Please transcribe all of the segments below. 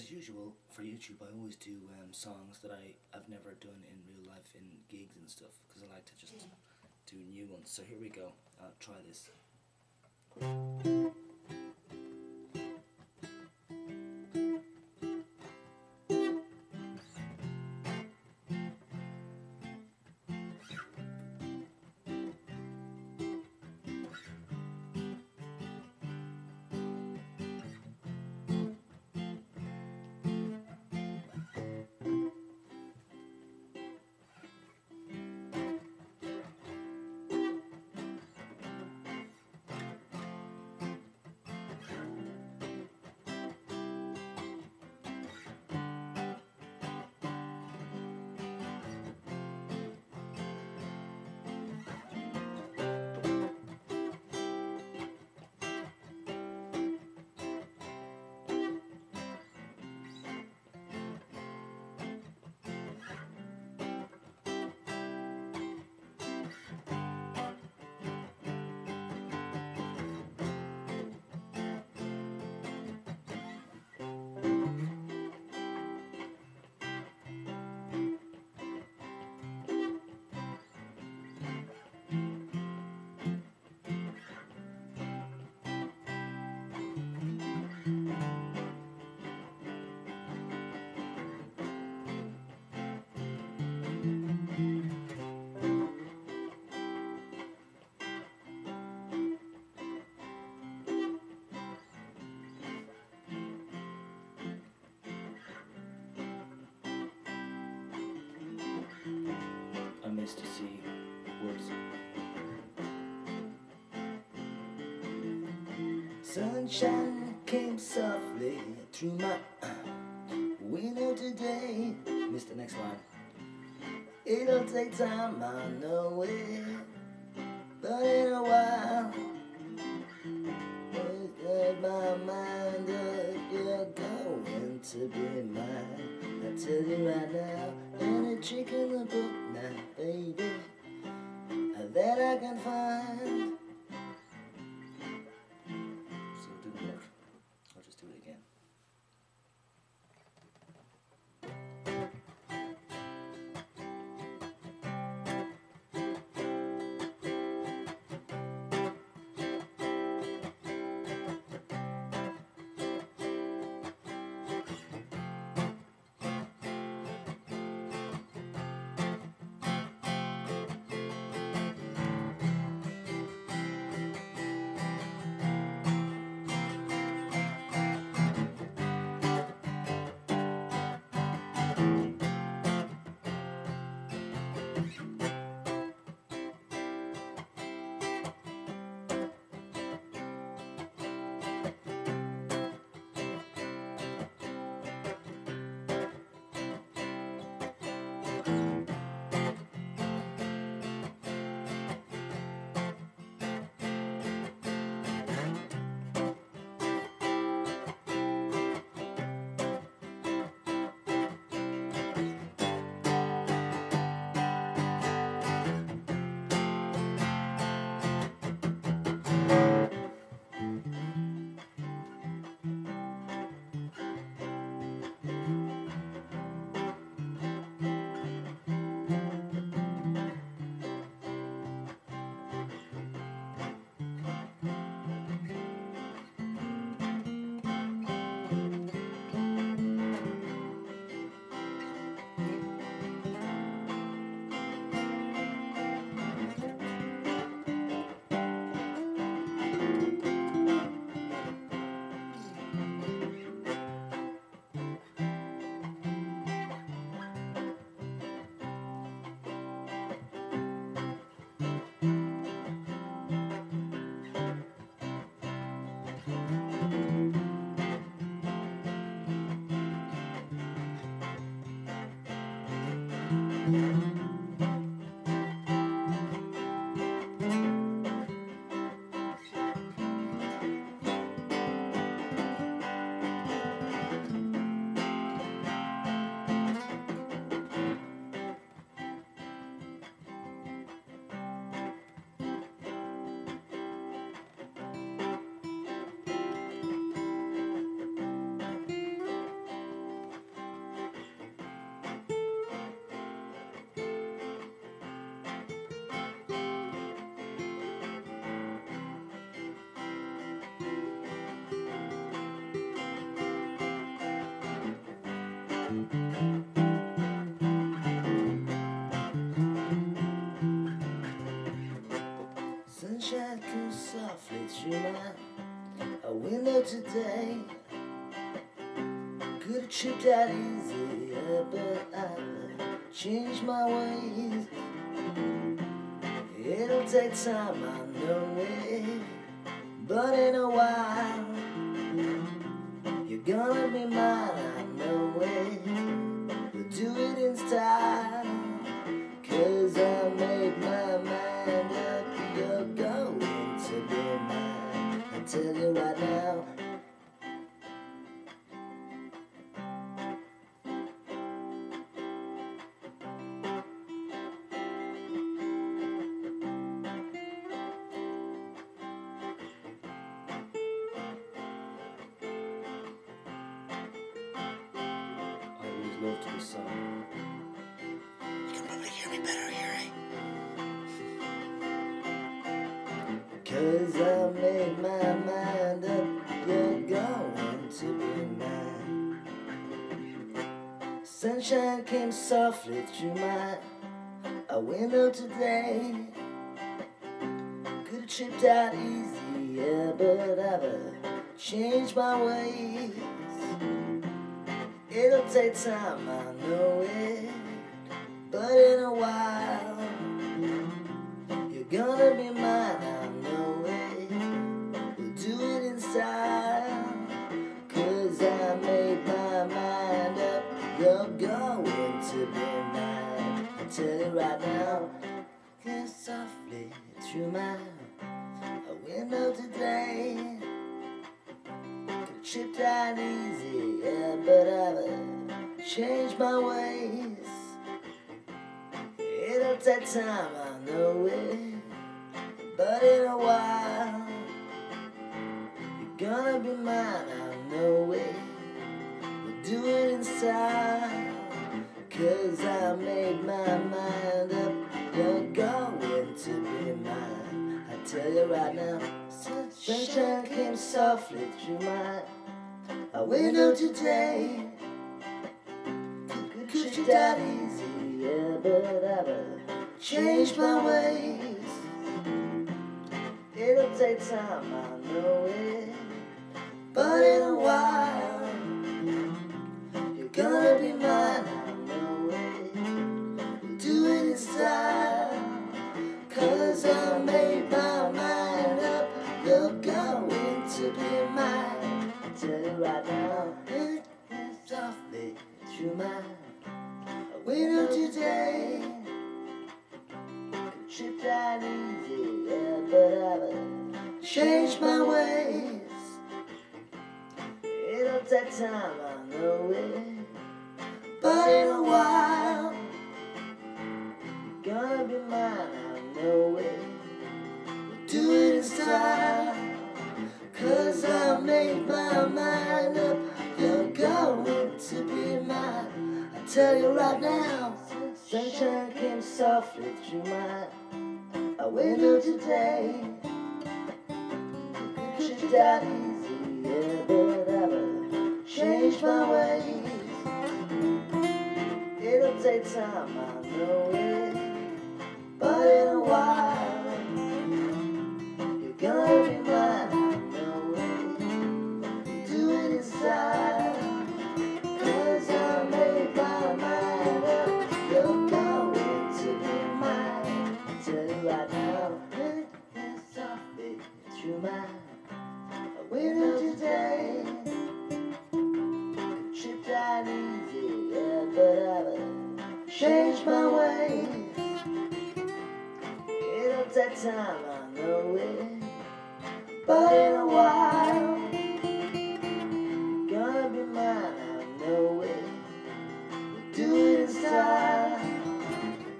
as usual for YouTube, I always do um, songs that I I've never done in real life in gigs and stuff because I like to just do new ones. So here we go. I'll try this. Sunshine came softly through my window today. Missed the next line. It'll take time, I know it, but in a while, with my mind that you're going to be mine. I tell you right now, any trick in the book now, baby, that I can find. Today. Could have tripped out easier, but I've changed my ways. It'll take time, I know it, but in a while, you're gonna be mine, Always loved this song. You can probably hear me better here, eh? Cause I made my mind up, you're going to be mine. Sunshine came softly through my a window today. Could have tripped out easier, but I've changed my ways. It'll take time, I know it, but in a while. You're gonna be mine, I know it. We'll do it in style. Cause I made my mind up. You're going to be mine. I tell you right now. Come softly through my window today. Could tripped out easy, but I've changed my ways. It'll take time, I know it. But in a while, you're gonna be mine, I know it. We'll do it in. Cause I made my mind up. You're going to be mine. I tell you right now, sunshine came softly through my a window today. Could you that easy, yeah, but I've changed my ways. It'll take time, I know it. But I've uh, changed my ways. It'll take time, I know it. But in a while, you're gonna be mine, I know it. We'll do it in style. Cause I made my mind up. You're going to be mine. I tell you right now, sunshine came softly through my window today. Could that easy, yeah, but changed my ways. It'll take time, I know it, but in a while, time, I know it, but in a while, gonna be mine, I know it. We'll do it in style,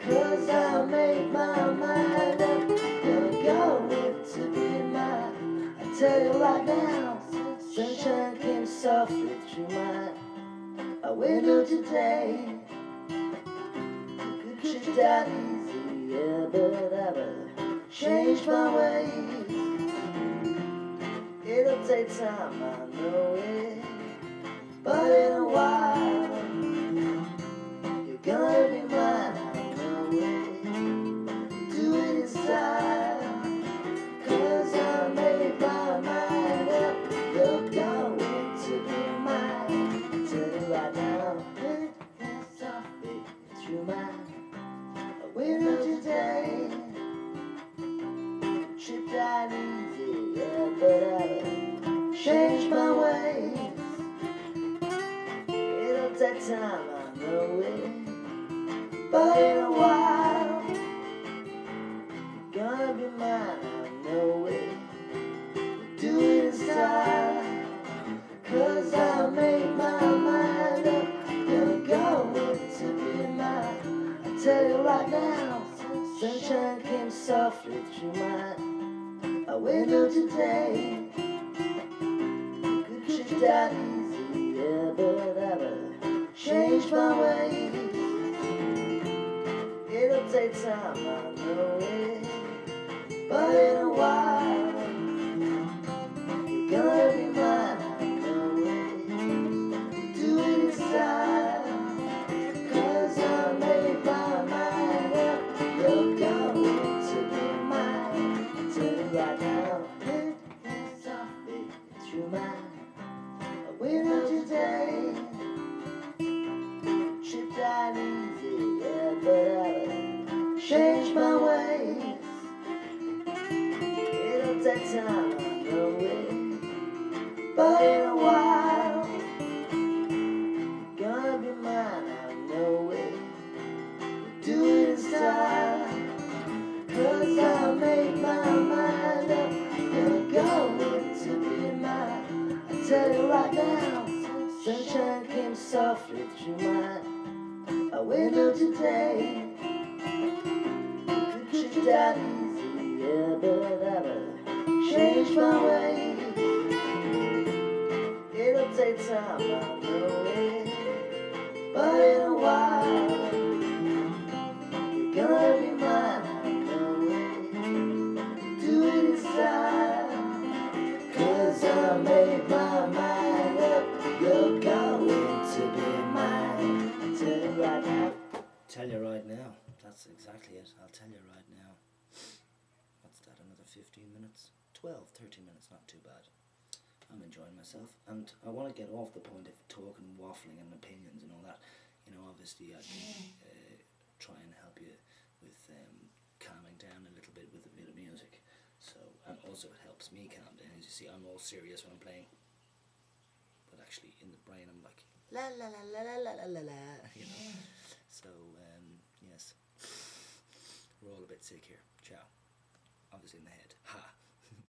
cause I made my mind up. You're going to be mine. I tell you right now, sunshine came softly through my a window today. Could you that easy, yeah, but I've changed my ways. It'll take time, I know it, but in a while, Time, I know it, but in a while, you're gonna be mine, I know it. Do it in style, cause I made my mind up. You're going to be mine. I tell you right now, it's softly through my window today. I know it, but in a while, you're gonna be mine, I know it. Do it in style, cause I made my mind up. You're going to be mine. I tell you right now, sunshine came softly through my a window today. Could you that easy, yeah, but I've changed my ways. It'll take time, I know it, but in a while, you're gonna be mine, I made my mind up. You're going to be mine. Tell you right now. That's exactly it. I'll tell you right now. What's that? Another 15 minutes? 12, 13 minutes. Not too bad. I'm enjoying myself. And I want to get off the point of talking, waffling, and opinions and all that. You know, obviously, I can uh, try and help you with um, calming down a little bit with a bit of music. So, and also it helps me calm down. As you see, I'm all serious when I'm playing. But actually, in the brain, I'm like, la la la la la la la la. You know. So, um, yes. We're all a bit sick here. Ciao. Obviously in the head.